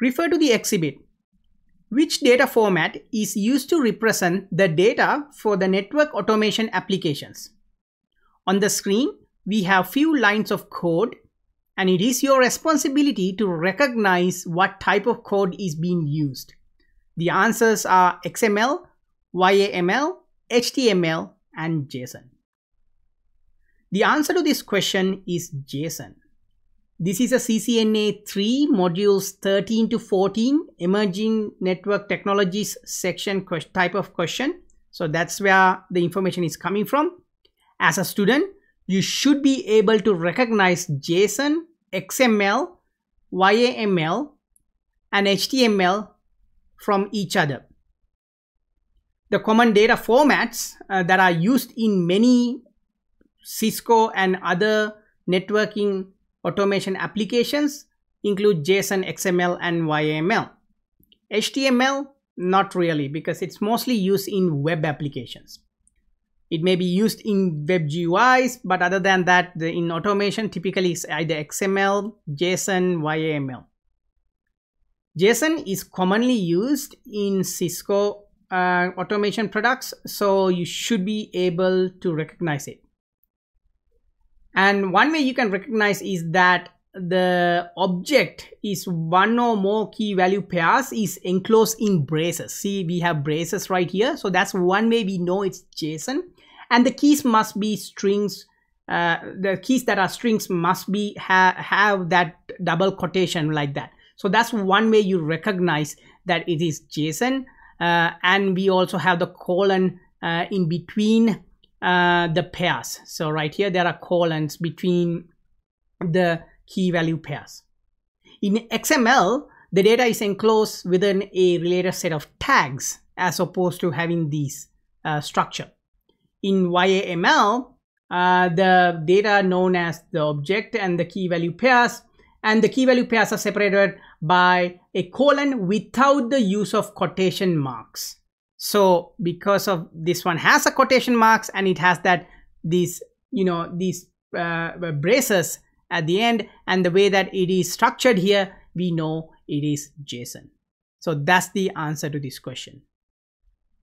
Refer to the exhibit. Which data format is used to represent the data for the network automation applications? On the screen, we have few lines of code and it is your responsibility to recognize what type of code is being used. The answers are XML, YAML, HTML, and JSON. The answer to this question is JSON. This is a CCNA 3 modules 13 to 14 emerging network technologies section type of question. So that's where the information is coming from. As a student, you should be able to recognize JSON, XML, YAML, and HTML from each other. The common data formats uh, that are used in many Cisco and other networking automation applications include JSON, XML, and YAML. HTML, not really, because it's mostly used in web applications. It may be used in web GUIs, but other than that, the, in automation, typically it's either XML, JSON, YAML. JSON is commonly used in Cisco uh, automation products, so you should be able to recognize it. And one way you can recognize is that the object is one or more key value pairs is enclosed in braces. See, we have braces right here. So that's one way we know it's JSON. And the keys must be strings. Uh, the keys that are strings must be ha have that double quotation like that. So that's one way you recognize that it is JSON. Uh, and we also have the colon uh, in between uh, the pairs. So right here, there are colons between the key value pairs. In XML, the data is enclosed within a related set of tags as opposed to having these uh, structure. In YAML, uh, the data known as the object and the key value pairs and the key value pairs are separated by a colon without the use of quotation marks. So because of this one has a quotation marks and it has that these, you know, these uh, braces at the end and the way that it is structured here, we know it is JSON. So that's the answer to this question.